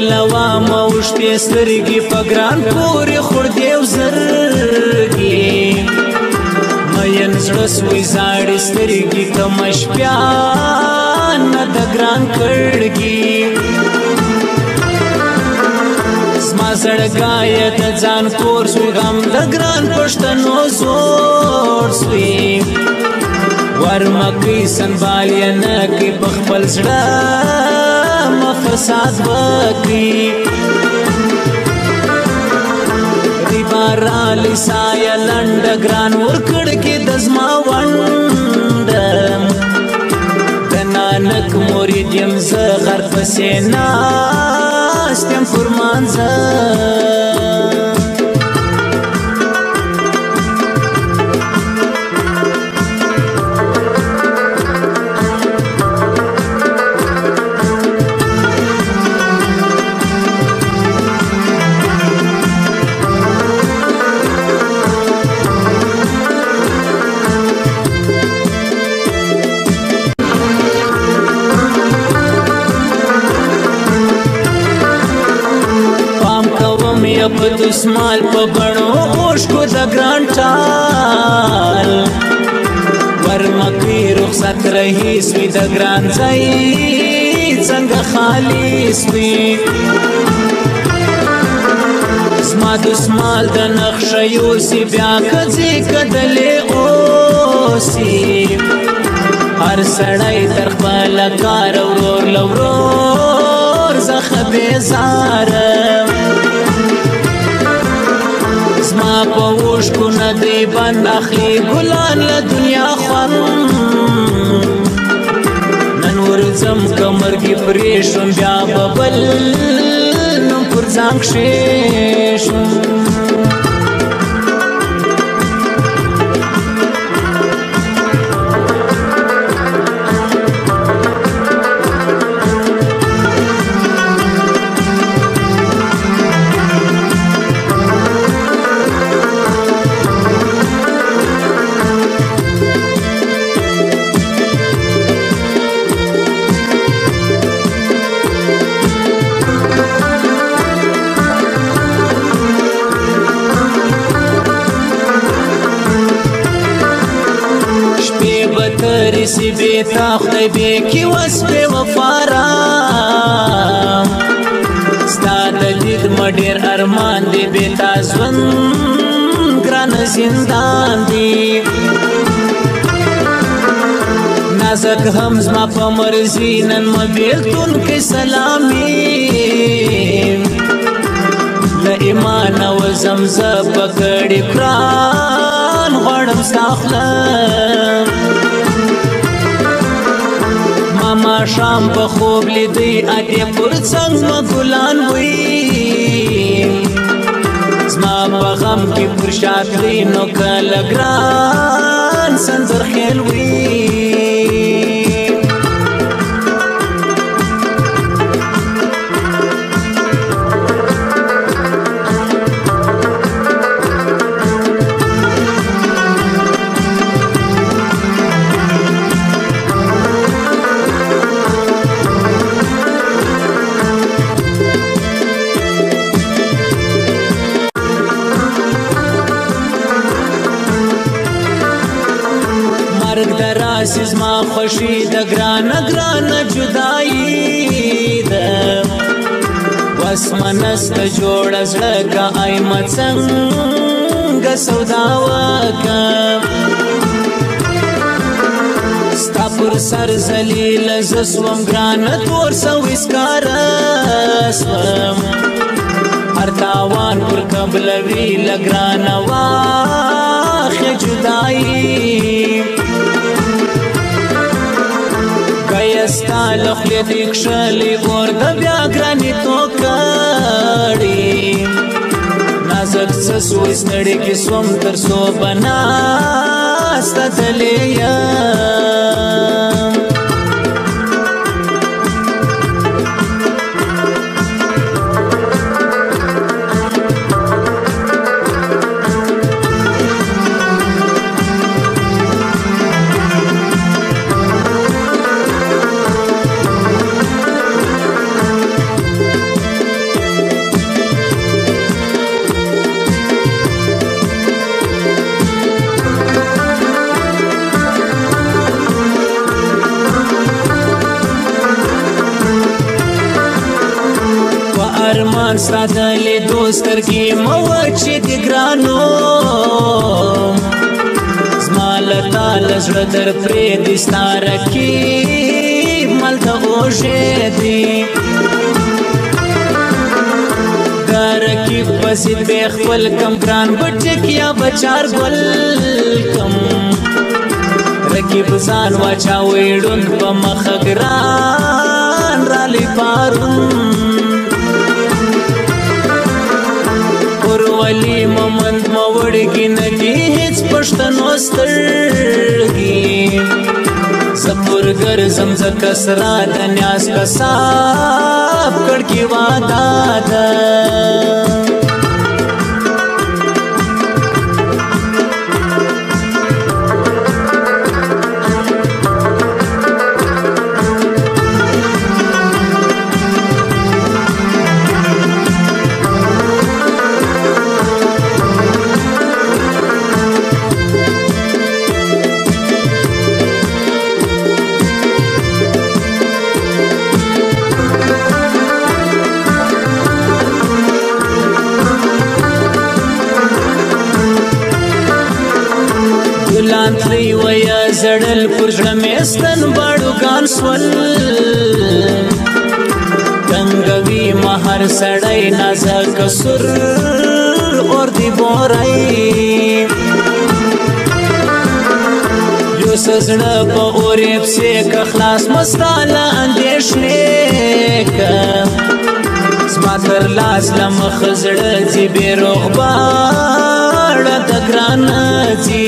لوا موش پی سترگی پا گران پوری خوردیو زرگی مین زرسوی زاڑی سترگی کمش پیان دا گران کڑگی زما زړګای ته ځان کور سو غم د ګران پښتنو زور سوی ورمکی سنبال یا نکی بخپل سڑا مفساد بکی دیبارا لسا یا لند گران ورکڑ کی دزما وند دنانک مورید یم زغر پسینا استیم فرمان زغر دسمال په بڼو اوښکو د ګران ټال ورمکې رخصت رهیس وي د ګران ځای څنګه خالی سوي زما دسمال د نقشه یو سی بیا کځې کدلې اوسي هر سړی تر خپل کار ورور لورور زخه بیزاره دی بند اخلي ګلان له دنیا خوان نن ورزم کمرګي پرې شوم بیا ببل نو پر ځان کښې شوم بی تا خدای بی کی وس په وفارا ستاد دید مډیر ارمان دی بی تا ژوند ګران زندان دی نازک هم زما په مرزي نن مبیلتون کې سلامي له ایمان او زمزه پکړې پران غړم ساخلم ماښام په خوب لیدی اته پر څنګه ګلان وی زما په غم کې پر شاکرینو کله ګران سنځر خیل وی خوشي د ګران ګران جدائی د وسمنست جوړ زړه کا ایم څنګه سودا وکا ستا پر سر ذلیل زسوم ګران تور سو اسکار اسوم هر تاوان پر قبل وی لګران واخ جدائی ستا لخلی دیکشلی برد بیا گرانی تو کاری نازک سسوی سنڑی کی سوم تر سو بناستا تلیم ستا دلی دوستر کی موچی دی گرانو زمال تال زر در پرید ستارکی مل تا اوشه دی دارکی پسید بیخ پل کم گران بچک یا بچار گل کم رکیب زان واچاوی ڈن پا مخگران رالی پارون कर समझ कसरा दन्यास कसा कड़की वादा था زړل پر ژړه مې ستن باړوګان سول تنگوي مهر سړی نازک سر اور دی بورای یو سزړه په اورې پسې که خلاص مستاله اندیشنې که زما تر لاس لمخ زړه چې بیروغ باړه د ګرانه ځي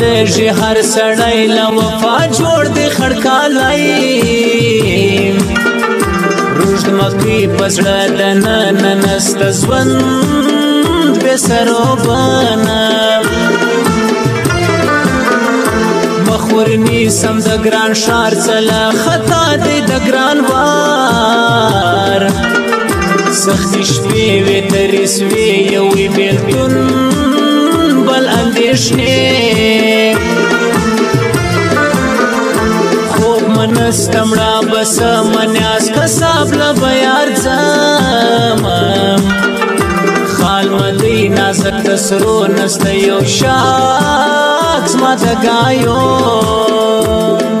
لږی هر سړی له وفا جوړ دی خړکالای روز مخې پسړه د نن نست ژوند به سروبانا مخورنی سم د ګران شار چلا خطا دی د ګران وار سخت شپې وې ترې سوې یوې بیلتون شنی خوب من استمرا بس من اس کساب لا بیار زم خال مدی نازک تسرو نست یو شاکس ما دگایو